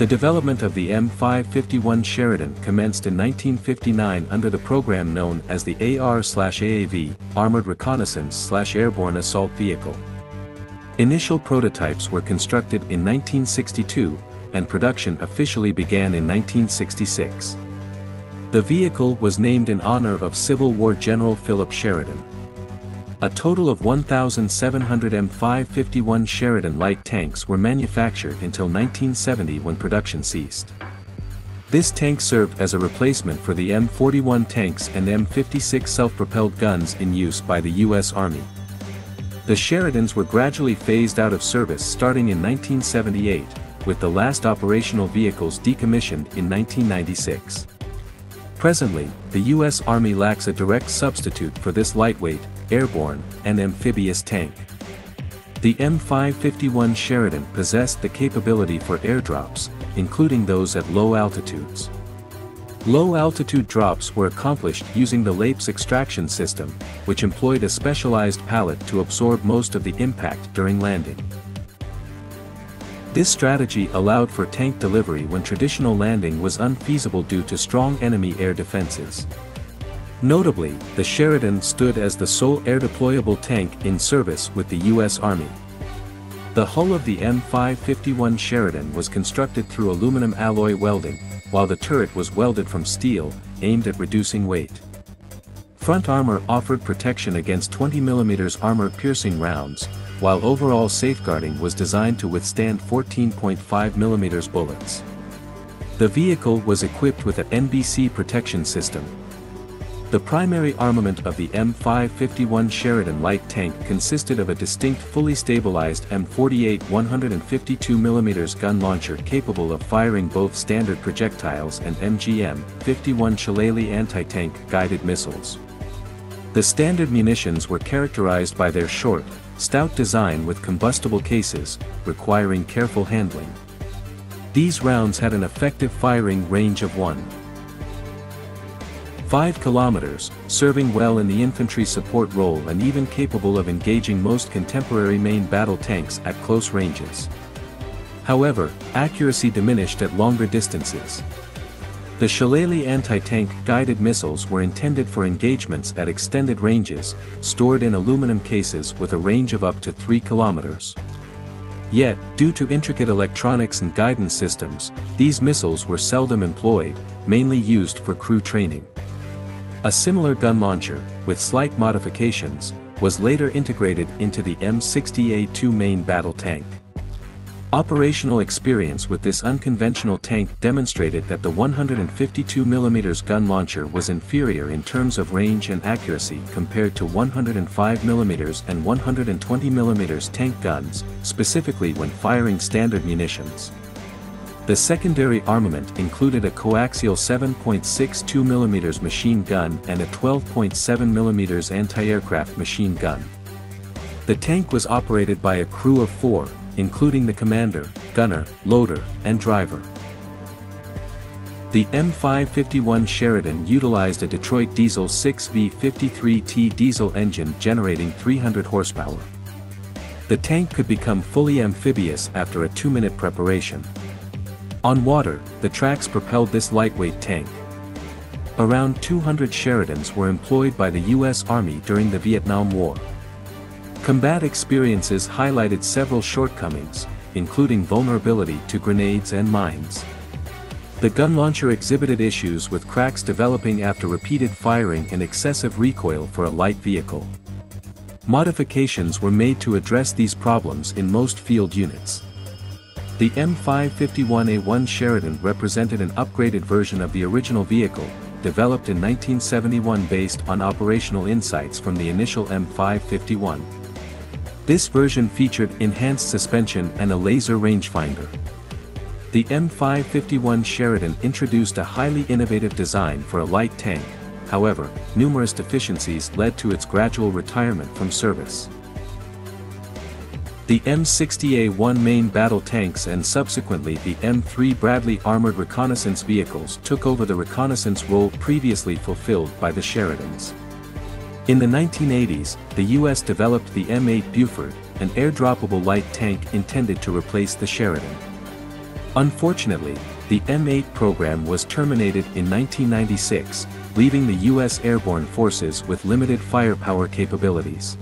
The development of the M551 Sheridan commenced in 1959 under the program known as the AR-AAV, Armored Reconnaissance-Airborne Assault Vehicle. Initial prototypes were constructed in 1962, and production officially began in 1966. The vehicle was named in honor of Civil War General Philip Sheridan. A total of 1,700 M551 Sheridan light tanks were manufactured until 1970 when production ceased. This tank served as a replacement for the M41 tanks and M56 self-propelled guns in use by the U.S. Army. The Sheridans were gradually phased out of service starting in 1978, with the last operational vehicles decommissioned in 1996. Presently, the U.S. Army lacks a direct substitute for this lightweight, airborne, and amphibious tank. The M551 Sheridan possessed the capability for airdrops, including those at low altitudes. Low-altitude drops were accomplished using the LAPES extraction system, which employed a specialized pallet to absorb most of the impact during landing. This strategy allowed for tank delivery when traditional landing was unfeasible due to strong enemy air defenses. Notably, the Sheridan stood as the sole air-deployable tank in service with the U.S. Army. The hull of the M551 Sheridan was constructed through aluminum alloy welding, while the turret was welded from steel, aimed at reducing weight. Front armor offered protection against 20mm armor-piercing rounds, while overall safeguarding was designed to withstand 14.5mm bullets. The vehicle was equipped with a NBC protection system, the primary armament of the M551 Sheridan light tank consisted of a distinct fully stabilized M48 152mm gun launcher capable of firing both standard projectiles and MGM-51 Shillelagh anti-tank guided missiles. The standard munitions were characterized by their short, stout design with combustible cases, requiring careful handling. These rounds had an effective firing range of 1. 5 kilometers, serving well in the infantry support role and even capable of engaging most contemporary main battle tanks at close ranges. However, accuracy diminished at longer distances. The Shillelagh anti-tank guided missiles were intended for engagements at extended ranges, stored in aluminum cases with a range of up to 3 kilometers. Yet, due to intricate electronics and guidance systems, these missiles were seldom employed, mainly used for crew training. A similar gun launcher, with slight modifications, was later integrated into the M60A2 main battle tank. Operational experience with this unconventional tank demonstrated that the 152mm gun launcher was inferior in terms of range and accuracy compared to 105mm and 120mm tank guns, specifically when firing standard munitions. The secondary armament included a coaxial 7.62mm machine gun and a 12.7mm anti-aircraft machine gun. The tank was operated by a crew of four, including the commander, gunner, loader, and driver. The M551 Sheridan utilized a Detroit Diesel 6V53T diesel engine generating 300 horsepower. The tank could become fully amphibious after a two-minute preparation. On water, the tracks propelled this lightweight tank. Around 200 Sheridans were employed by the U.S. Army during the Vietnam War. Combat experiences highlighted several shortcomings, including vulnerability to grenades and mines. The gun launcher exhibited issues with cracks developing after repeated firing and excessive recoil for a light vehicle. Modifications were made to address these problems in most field units. The M551A1 Sheridan represented an upgraded version of the original vehicle, developed in 1971 based on operational insights from the initial M551. This version featured enhanced suspension and a laser rangefinder. The M551 Sheridan introduced a highly innovative design for a light tank, however, numerous deficiencies led to its gradual retirement from service. The M60A1 main battle tanks and subsequently the M3 Bradley armored reconnaissance vehicles took over the reconnaissance role previously fulfilled by the Sheridans. In the 1980s, the U.S. developed the M8 Buford, an airdroppable light tank intended to replace the Sheridan. Unfortunately, the M8 program was terminated in 1996, leaving the U.S. airborne forces with limited firepower capabilities.